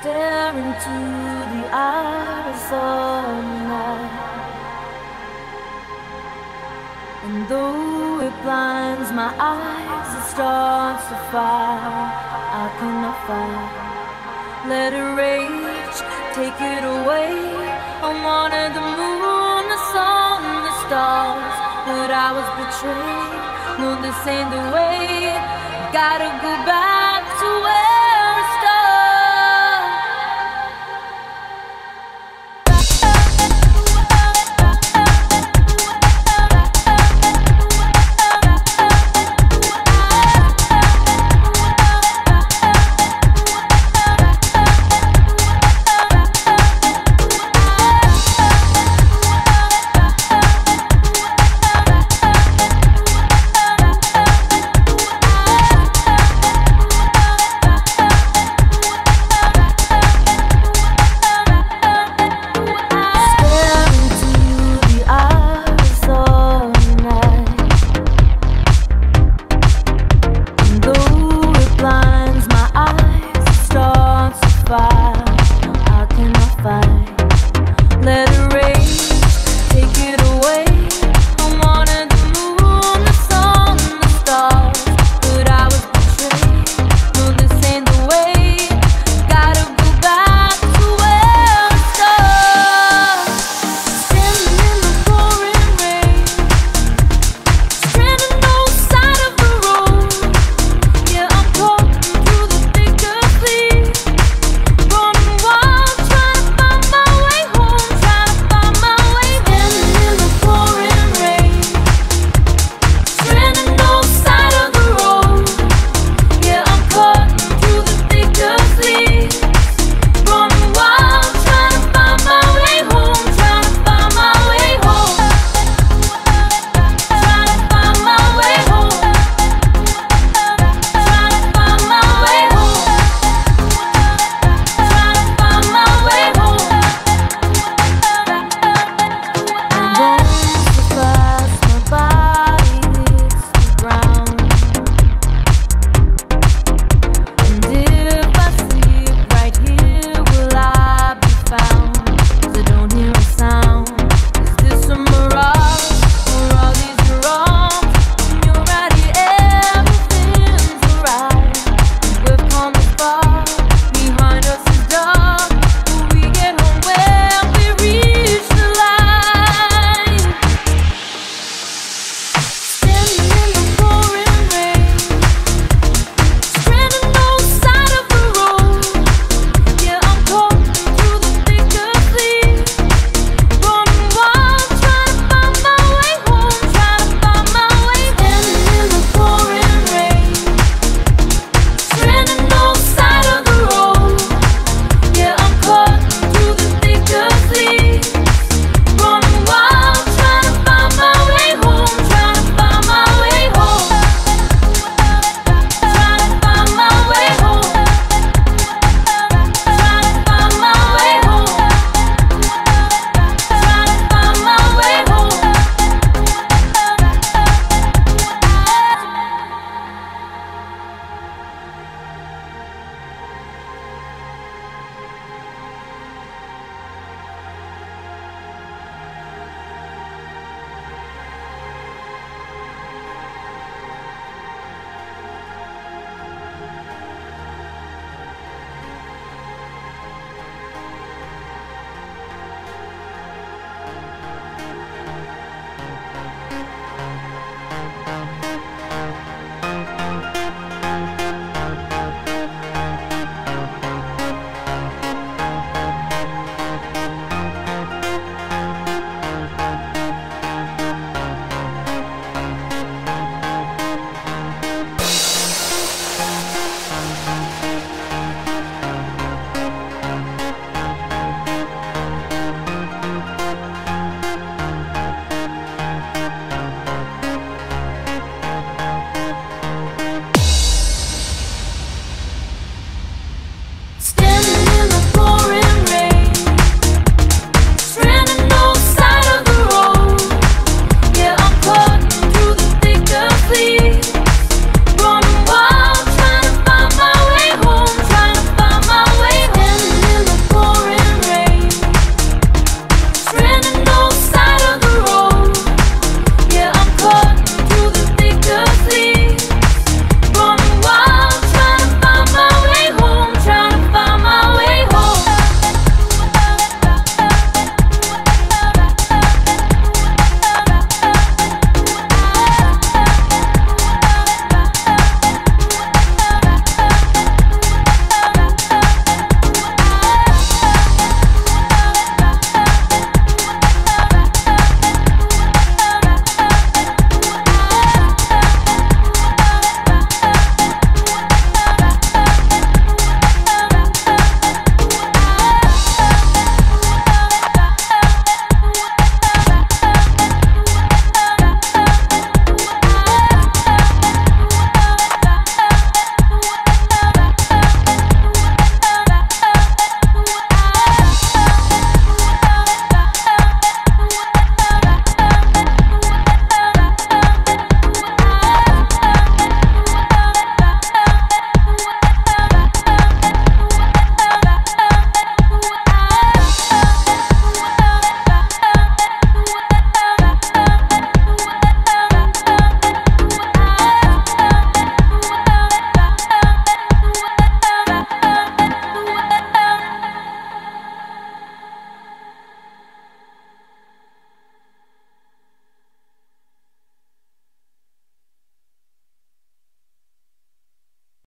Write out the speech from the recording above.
stare into the eyes of night. And though it blinds my eyes, it starts to fire. I cannot fight. Let it rage, take it away. I wanted the moon, the sun, the stars, but I was betrayed. No, this ain't the way. Gotta go back.